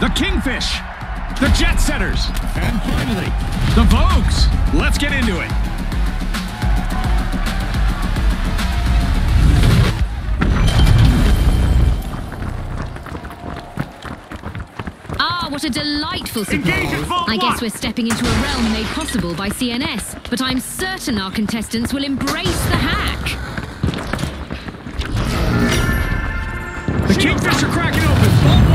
the Kingfish, the Jet Setters, and finally, the Vogues. Let's get into it. Ah, what a delightful surprise. I guess we're stepping into a realm made possible by CNS, but I'm certain our contestants will embrace the hack. The Kingfish are cracking open.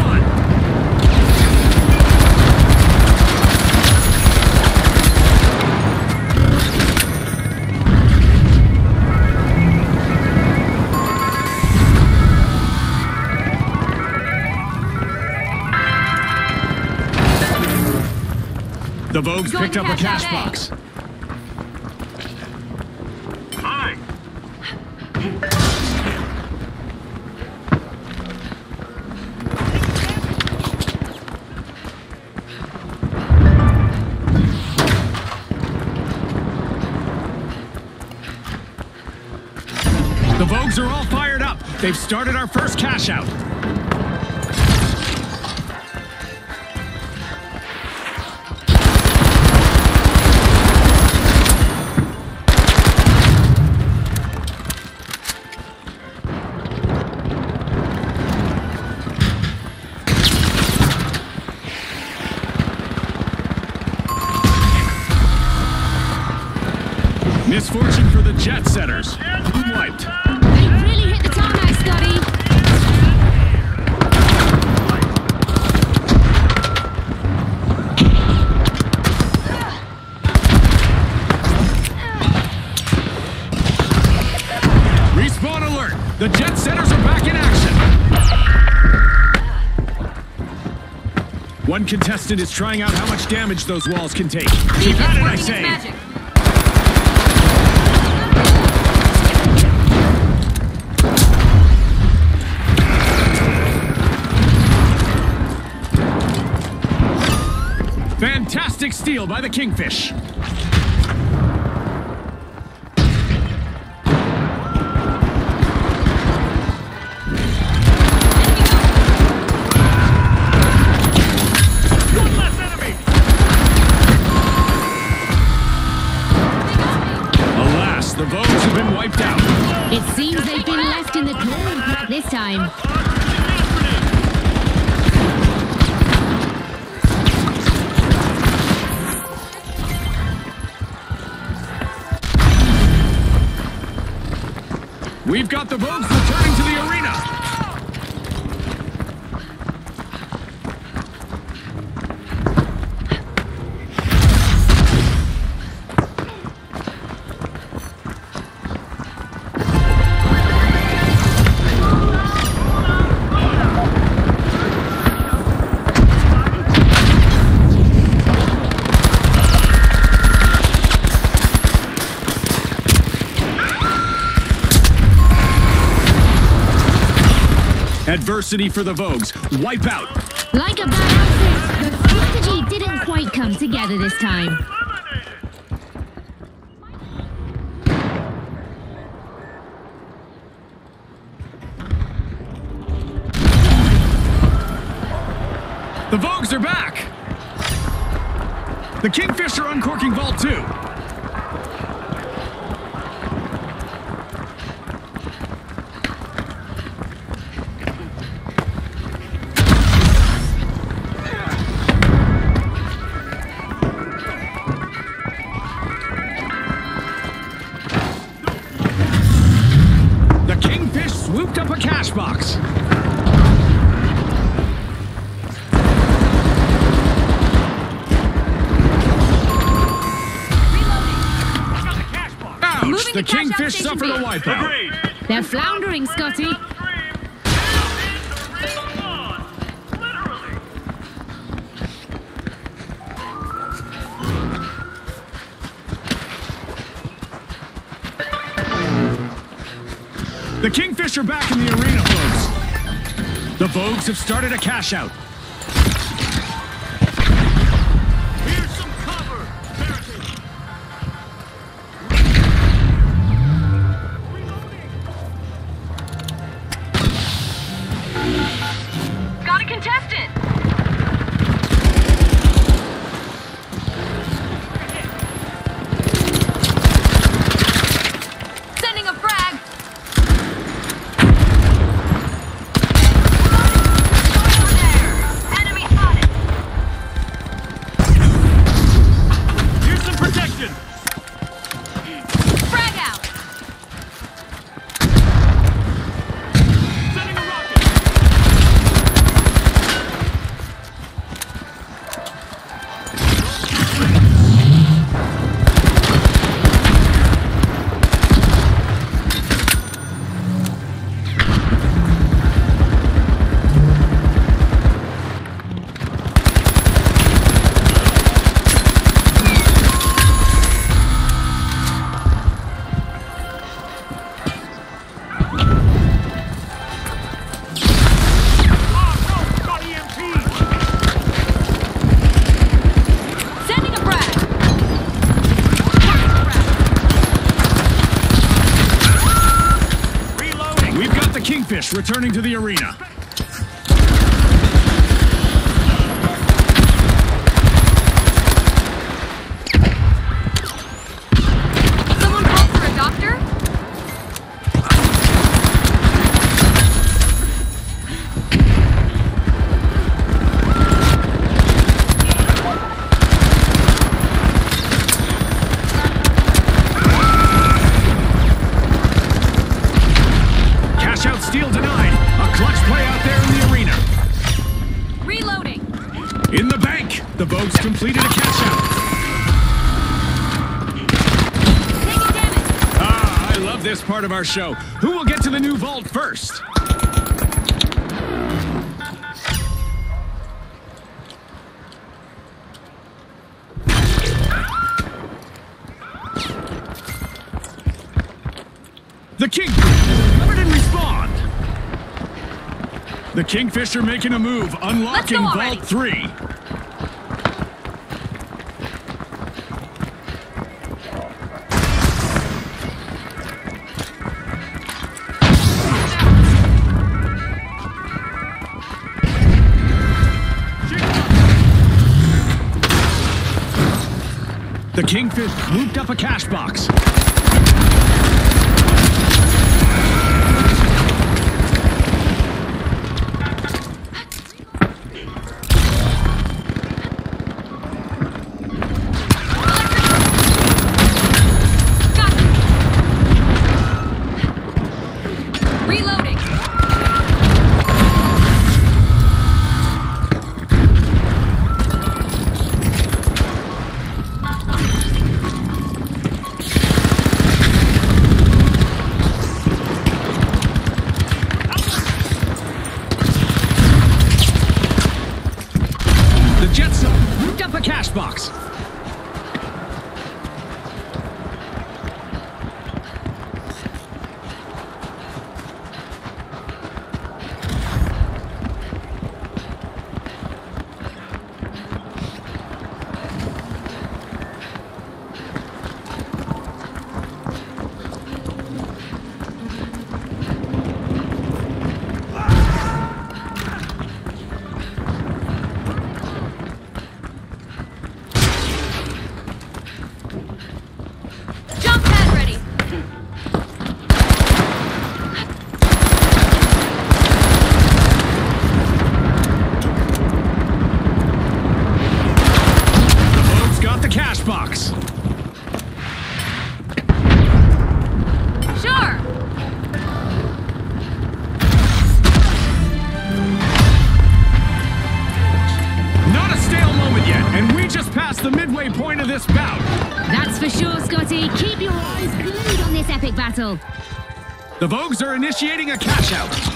The Vogues picked up a cash cash A. box. Hi. The Vogues are all fired up. They've started our first cash out. The Jet Setters are back in action! One contestant is trying out how much damage those walls can take. Keep at it, I say! magic. Fantastic steal by the Kingfish. Time. We've got the Vogues returning For the Vogues. Wipe out. Like a bad outfit, the strategy didn't quite come together this time. The Vogues are back. The Kingfish are uncorking Vault 2. Ouch! The to cash out Kingfish station suffered a B. wipeout. Agreed. They're floundering, Scotty. The Kingfish are back in the arena, folks. The Vogues have started a cash out. the Kingfish returning to the arena. Steal denied. A clutch play out there in the arena. Reloading. In the bank, the Vogues completed a cash out. Taking damage. Ah, I love this part of our show. Who will get to the new vault first? The King covered and respond. The Kingfisher making a move, unlocking Let's go already. Vault 3. The Kingfish looped up a cash box. Midway point of this bout. That's for sure, Scotty. Keep your eyes glued on this epic battle. The Vogues are initiating a cash out.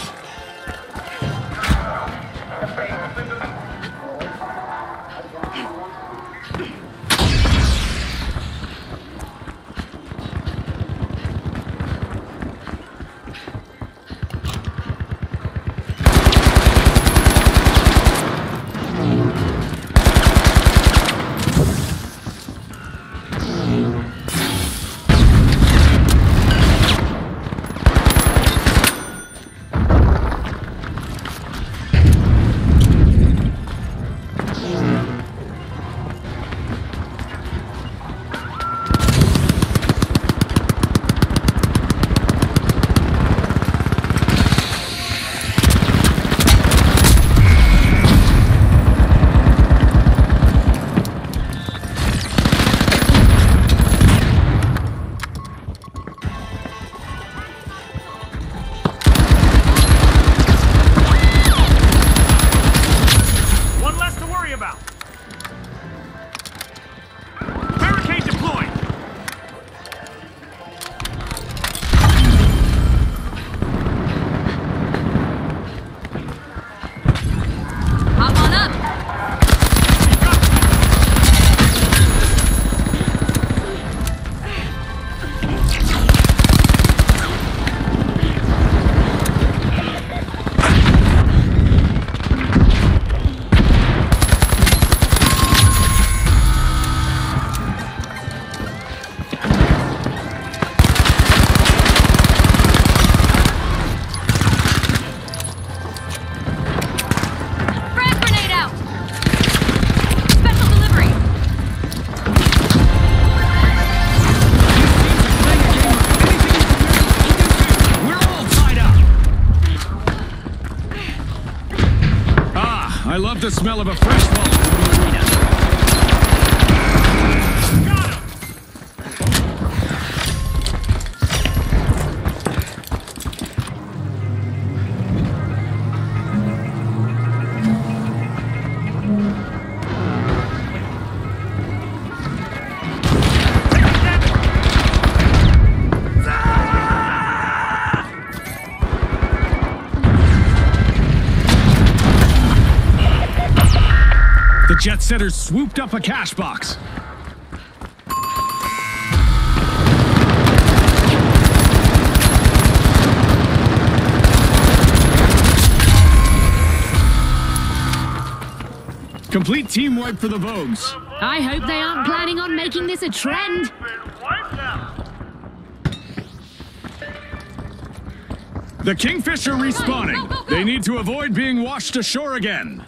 the smell of a fresh volley. The jet setters swooped up a cash box. Complete team wipe for the Vogues. I hope they aren't planning on making this a trend. The Kingfisher respawning. They need to avoid being washed ashore again.